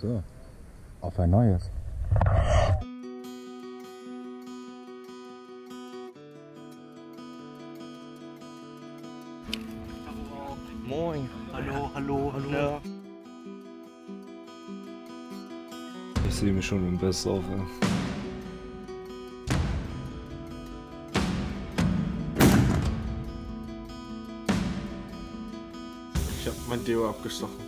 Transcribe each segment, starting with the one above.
So, auf ein neues. Moin. Hallo, hallo, hallo. Ich sehe mich schon im Best auf, ey. Ich hab mein Deo abgestochen.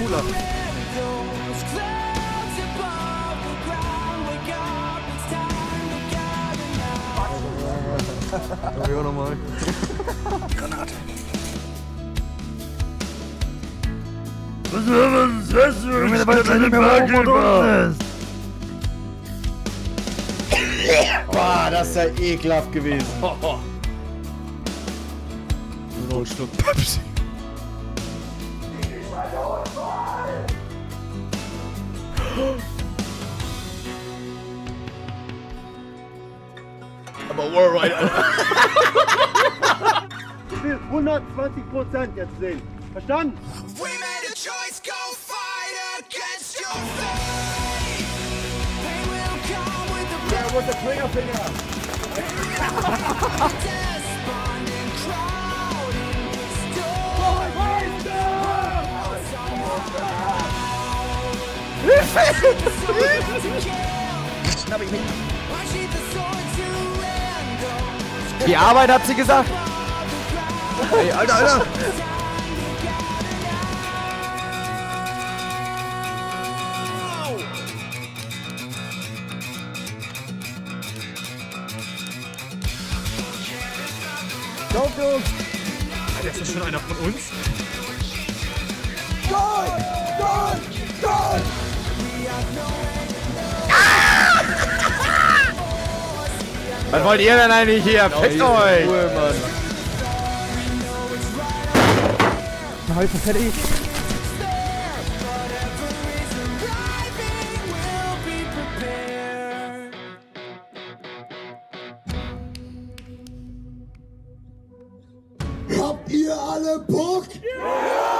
Mann. Ah, cooler. Ja, nochmal. Boah, das ist ja ekelhaft gewesen. Noch ein Schluck Pepsi. Aber alright. Ich will 120 Prozent jetzt sehen. Verstanden? We made a choice, go fight against your fate. They will come with the Der muss der Triggerfinger. despondent Schnapp ich nicht. Die Arbeit hat sie gesagt. Ey, Alter, Alter. Alter, ist das schon einer von uns? Was wollt ihr denn eigentlich hier? Fickt euch! Cool, Mann. Heute fertig. Habt ihr alle Bock? Choice,